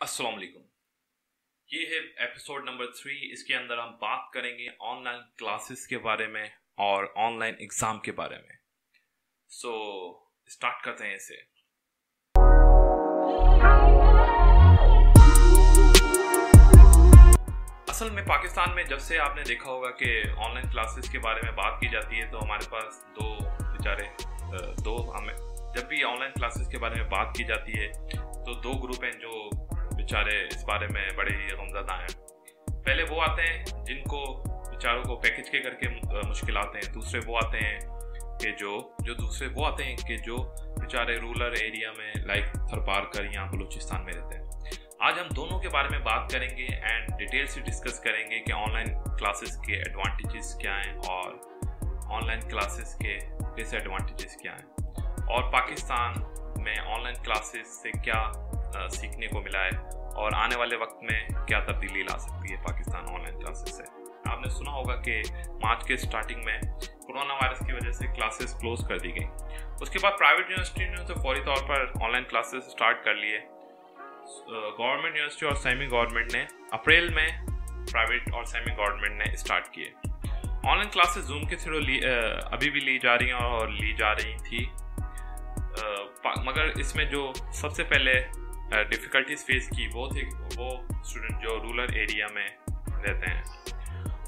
अस्सलाम वालेकुम। ये है एपिसोड नंबर थ्री। इसके अंदर हम बात करेंगे ऑनलाइन क्लासेस के बारे में और ऑनलाइन एग्ज़ाम के बारे में। सो so, स्टार्ट करते हैं इसे। असल में पाकिस्तान में जब से आपने देखा होगा कि ऑनलाइन क्लासेस के बारे में बात की जाती है तो हमारे पास दो बेचारे दो हमें जब भी ऑनलाइन क्लासेस के बारे में बात की जाती है तो दो ग्रुप हैं जो बेचारे इस बारे में बड़े ही गमजदा हैं। पहले वो आते हैं जिनको बेचारों को पैकेज के करके मुश्किल आते हैं। दूसरे वो आते हैं कि जो जो दूसरे वो आते हैं कि जो बेचारे रूरल एरिया में लाइक थरपार कर या बलूचिस्तान में रहते हैं। आज हम दोनों के बारे में बात करेंगे एंड डिटेल से डिस्कस करेंगे कि ऑनलाइन क्लासेस के एडवांटेजेस क्या हैं और ऑनलाइन क्लासेस के डिसएडवांटेजेस क्या हैं। और पाकिस्तान में ऑनलाइन क्लासेस से क्या आ, सीखने को मिला है। और आने वाले वक्त में क्या तब्दीली ला सकती है पाकिस्तान ऑनलाइन क्लासेस से? आपने सुना होगा कि मार्च के स्टार्टिंग में कोरोना वायरस की वजह से क्लासेस क्लोज कर दी गई। उसके बाद प्राइवेट यूनिवर्सिटी ने तो फौरी तौर पर ऑनलाइन क्लासेस स्टार्ट कर लिए। गवर्नमेंट यूनिवर्सिटी और सेमी गवर्नमेंट ने अप्रैल में प्राइवेट और सेमी गवर्नमेंट ने स्टार्ट किए। ऑनलाइन क्लासेस जूम के थ्रू अभी भी ली जा रही हैं और ली जा रही थी। मगर इसमें जो सबसे पहले डिफ़िकल्टीज फेस की वो थे, वो स्टूडेंट जो रूरल एरिया में रहते हैं।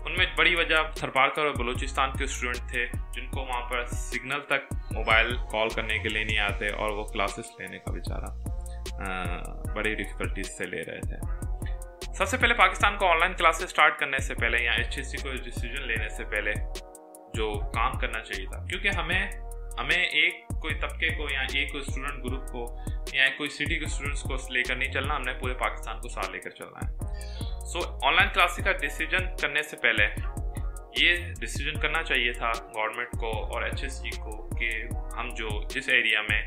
उनमें बड़ी वजह थरपारकर और बलूचिस्तान के स्टूडेंट थे, जिनको वहाँ पर सिग्नल तक मोबाइल कॉल करने के लिए नहीं आते और वो क्लासेस लेने का बेचारा बड़ी डिफ़िकल्टीज से ले रहे थे। सबसे पहले पाकिस्तान को ऑनलाइन क्लासेस स्टार्ट करने से पहले या एच को डिसीज़न लेने से पहले जो काम करना चाहिए था, क्योंकि हमें हमें एक कोई तबके को या एक कोई स्टूडेंट ग्रुप को या कोई सिटी के स्टूडेंट्स को लेकर नहीं चलना हमने पूरे पाकिस्तान को साथ लेकर चलना है। सो ऑनलाइन क्लासेस का डिसीज़न करने से पहले ये डिसीज़न करना चाहिए था गवर्नमेंट को और एचएससी को कि हम जो जिस एरिया में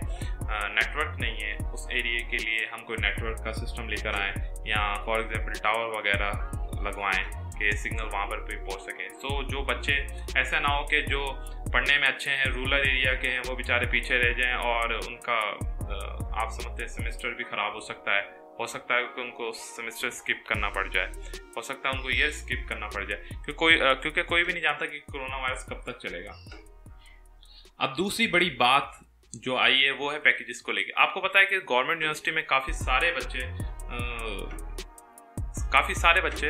नेटवर्क नहीं है उस एरिया के लिए हम कोई नेटवर्क का सिस्टम लेकर आएँ या फॉर एग्ज़ाम्पल टावर वगैरह लगवाएँ कि सिग्नल वहाँ पर भी पहुँच सके। सो so, जो बच्चे ऐसा ना हो कि जो पढ़ने में अच्छे हैं रूरल एरिया के हैं वो बेचारे पीछे रह जाएँ और उनका आप समझते हैं सेमेस्टर भी ख़राब हो सकता है। हो सकता है कि उनको सेमेस्टर स्किप करना पड़ जाए। हो सकता है उनको ईयर स्किप करना पड़ जाए। क्योंकि कोई क्योंकि कोई भी नहीं जानता कि कोरोना वायरस कब तक चलेगा। अब दूसरी बड़ी बात जो आई है, वो है पैकेजेस को लेके। आपको पता है कि गवर्नमेंट यूनिवर्सिटी में काफ़ी सारे बच्चे काफ़ी सारे बच्चे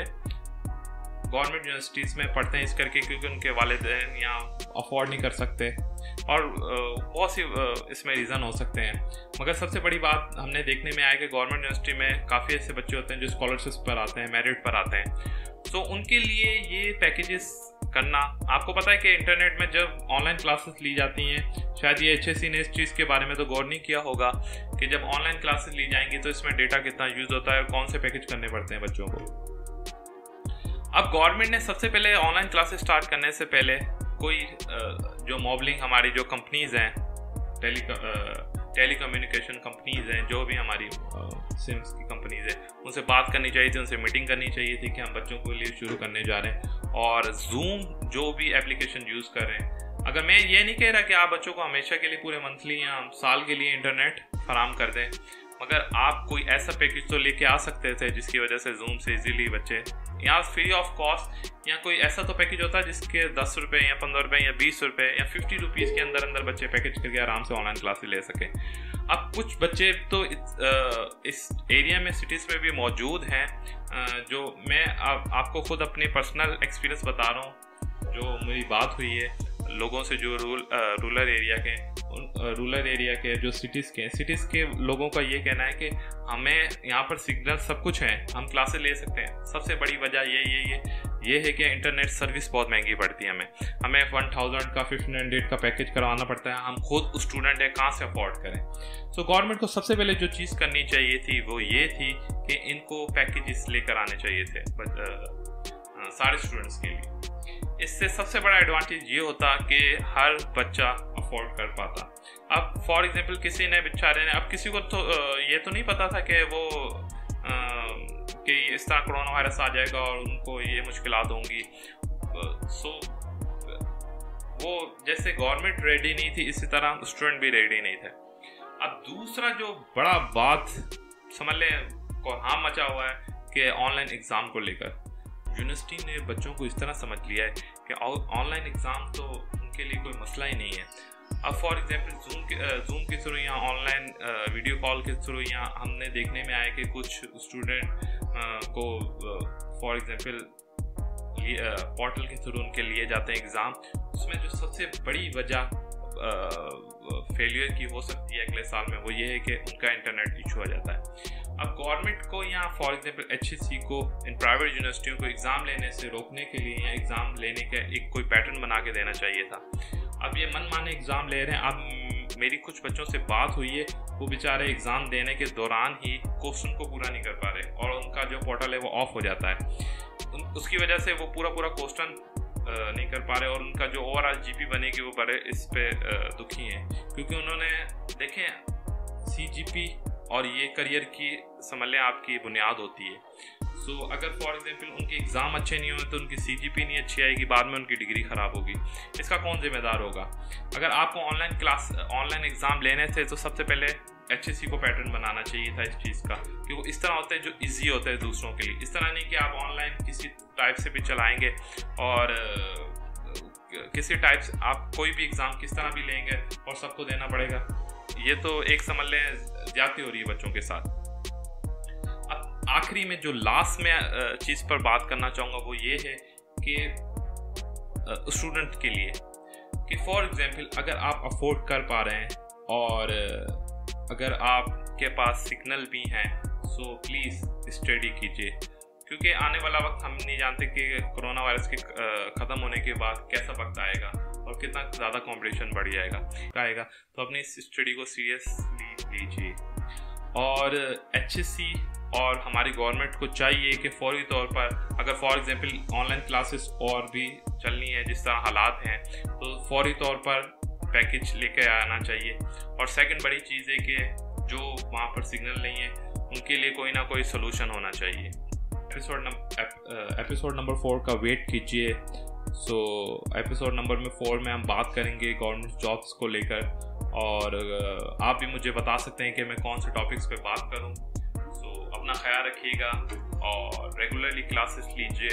गवर्नमेंट यूनिवर्सिटीज़ में पढ़ते हैं इस करके, क्योंकि उनके वालदेन यहाँ अफोर्ड नहीं कर सकते। और बहुत सी इसमें रीज़न हो सकते हैं। मगर सबसे बड़ी बात हमने देखने में आया कि गवर्नमेंट यूनिवर्सिटी में काफ़ी ऐसे बच्चे होते हैं जो स्कॉलरशिप पर आते हैं मेरिट पर आते हैं। तो उनके लिए ये पैकेजेस करना, आपको पता है कि इंटरनेट में जब ऑनलाइन क्लासेस ली जाती हैं, शायद ये एच ने इस चीज़ के बारे में तो गौर नहीं किया होगा कि जब ऑनलाइन क्लासेस ली जाएँगी तो इसमें डेटा कितना यूज़ होता है और कौन से पैकेज करने पड़ते हैं बच्चों को। अब गवर्नमेंट ने सबसे पहले ऑनलाइन क्लासेस स्टार्ट करने से पहले कोई जो मॉबलिंग हमारी जो कंपनीज़ हैं टेली कम्युनिकेशन कंपनीज़ हैं, जो भी हमारी सिम्स की कंपनीज़ है, उनसे बात करनी चाहिए थी, उनसे मीटिंग करनी चाहिए थी कि हम बच्चों को लिए शुरू करने जा रहे हैं। और जूम जो भी एप्लीकेशन यूज़ कर रहे हैं। अगर मैं ये नहीं कह रहा कि आप बच्चों को हमेशा के लिए पूरे मंथली या साल के लिए इंटरनेट फराम कर दें मगर आप कोई ऐसा पैकेज तो लेके आ सकते थे जिसकी वजह से जूम से इजीली बच्चे या फ्री ऑफ़ कॉस्ट या कोई ऐसा तो पैकेज होता है जिसके दस रुपये या पंद्रह रुपये या बीस रुपये या फिफ्टी रुपीज़ के अंदर अंदर बच्चे पैकेज करके आराम से ऑनलाइन क्लासेस ले सकें। अब कुछ बच्चे तो इस आ, इस एरिया में सिटीज़ में भी मौजूद हैं जो मैं आ, आपको खुद अपनी पर्सनल एक्सपीरियंस बता रहा हूँ जो मेरी बात हुई है। लोगों से जो रूल रूरल एरिया के रूरल एरिया के जो सिटीज़ के सिटीज़ के लोगों का ये कहना है कि हमें यहाँ पर सिग्नल सब कुछ है हम क्लासेस ले सकते हैं। सबसे बड़ी वजह ये ये ये ये है कि इंटरनेट सर्विस बहुत महँगी पड़ती है हमें। हमें वन थाउज़ेंड का फिफ्टीन हंड्रेड का पैकेज करवाना पड़ता है हम खुद स्टूडेंट हैं कहाँ से अफोर्ड करें? So, गवर्नमेंट को सबसे पहले जो चीज़ करनी चाहिए थी वो ये थी कि इनको पैकेजेस लेकर आने चाहिए थे सारे स्टूडेंट्स के लिए। इससे सबसे बड़ा एडवांटेज ये होता कि हर बच्चा अफोर्ड कर पाता। अब फॉर एग्जांपल किसी ने बेचारे ने, अब किसी को तो ये तो नहीं पता था कि वो कि इस तरह कोरोना वायरस आ जाएगा और उनको ये मुश्किल होंगी। सो वो जैसे गवर्नमेंट रेडी नहीं थी, इसी तरह स्टूडेंट भी रेडी नहीं थे। अब दूसरा जो बड़ा बात, समझ लें कोरहाम मचा हुआ है कि ऑनलाइन एग्ज़ाम को लेकर। यूनिवर्सिटी ने बच्चों को इस तरह समझ लिया है कि ऑनलाइन एग्ज़ाम तो उनके लिए कोई मसला ही नहीं है। अब फॉर एग्जांपल जूम के जूम के थ्रू या ऑनलाइन वीडियो कॉल के थ्रू या हमने देखने में आया कि कुछ स्टूडेंट को फॉर एग्जांपल पोर्टल के थ्रू उनके लिए जाते हैं एग्ज़ाम उसमें जो सबसे बड़ी वजह फेलियर की हो सकती है अगले साल में, वो ये है कि उनका इंटरनेट इशू आ जाता है। अब गवर्नमेंट को या फॉर एग्जांपल एच को इन प्राइवेट यूनिवर्सिटियों को एग्ज़ाम लेने से रोकने के लिए या एग्ज़ाम लेने का एक कोई पैटर्न बना के देना चाहिए था। अब ये मन माने एग्ज़ाम ले रहे हैं। अब मेरी कुछ बच्चों से बात हुई है, वो बेचारे एग्ज़ाम देने के दौरान ही क्वेश्चन को पूरा नहीं कर पा रहे और उनका जो पोर्टल है वो ऑफ़ हो जाता है। उसकी वजह से वो पूरा पूरा क्वेश्चन नहीं कर पा रहे और उनका जो ओवरऑल जीपी बनेगी वो बड़े इस पे दुखी हैं। क्योंकि उन्होंने देखें जी पी और ये करियर की समझ लें आपकी बुनियाद होती है। सो so, अगर फॉर एग्जांपल उनके एग्ज़ाम अच्छे नहीं हुए तो उनकी सी जी पी नहीं अच्छी आएगी बाद में उनकी डिग्री ख़राब होगी। इसका कौन जिम्मेदार होगा? अगर आपको ऑनलाइन क्लास ऑनलाइन एग्ज़ाम लेने थे तो सबसे पहले एच को पैटर्न बनाना चाहिए था इस चीज़ का, कि वो इस तरह होता है जो इजी होता है दूसरों के लिए। इस तरह नहीं कि आप ऑनलाइन किसी टाइप से भी चलाएँगे और किसी टाइप से आप कोई भी एग्ज़ाम किस तरह भी लेंगे और सबको देना पड़ेगा। ये तो एक समझ लें ज़्यादा हो रही है बच्चों के साथ। अब आखिरी में जो लास्ट में चीज़ पर बात करना चाहूँगा वो ये है कि स्टूडेंट के लिए कि फॉर एग्ज़ाम्पल अगर आप अफोर्ड कर पा रहे हैं और अगर आपके पास सिग्नल भी हैं सो प्लीज़ स्टडी कीजिए। क्योंकि आने वाला वक्त हम नहीं जानते कि कोरोना वायरस के ख़त्म होने के बाद कैसा वक्त आएगा और कितना ज़्यादा कंपटीशन बढ़ जाएगा, आएगा। तो अपनी इस स्टडी को सीरियसली लीजिए। और एच और हमारी गवर्नमेंट को चाहिए कि फौरी तौर पर अगर फॉर एग्जांपल ऑनलाइन क्लासेस और भी चलनी है, जिस तरह हालात हैं तो फौरी तौर पर पैकेज लेके आना चाहिए। और सेकंड बड़ी चीज़ है कि जो वहाँ पर सिग्नल नहीं है, उनके लिए कोई ना कोई सोल्यूशन होना चाहिए। Episode number episode number four का वेट कीजिए। सो एपिसोड नंबर में फोर में हम बात करेंगे गवर्नमेंट जॉब्स को लेकर। और आप भी मुझे बता सकते हैं कि मैं कौन से टॉपिक्स पे बात करूँ। अपना ख्याल रखिएगा और रेगुलरली क्लासेस लीजिए।